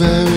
very